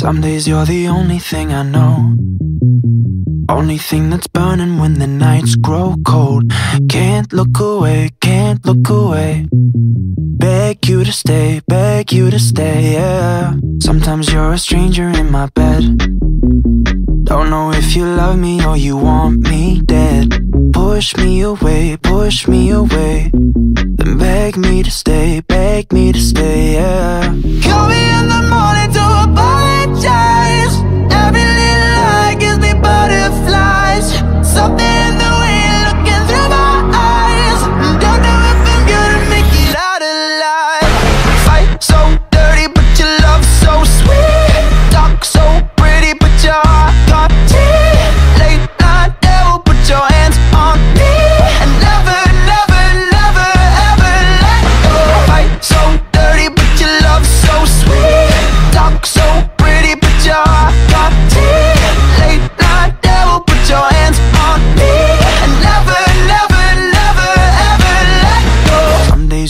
Some days you're the only thing I know. Only thing that's burning when the nights grow cold. Can't look away, can't look away. Beg you to stay, beg you to stay, yeah. Sometimes you're a stranger in my bed. Don't know if you love me or you want me dead. Push me away, push me away. Then beg me to stay, beg me to stay, yeah.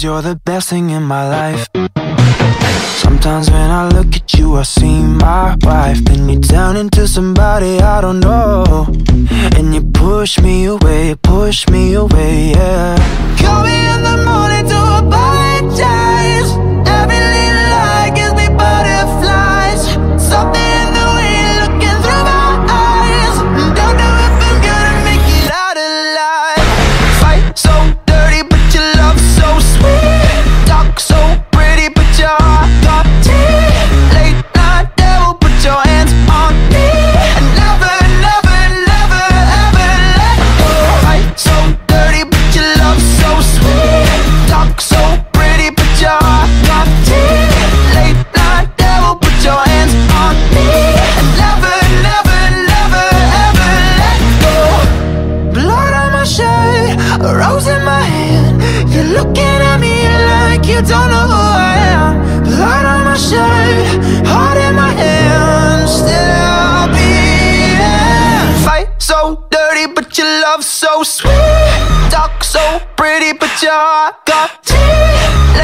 You're the best thing in my life. Sometimes when I look at you, I see my wife. Then you turn into somebody I don't know. And you push me away, a rose in my hand. You're looking at me like you don't know who I am. Blood on my shirt, heart in my hand. Still beating. Fight so dirty, but your love so sweet. Talk so pretty, but your heart got teeth.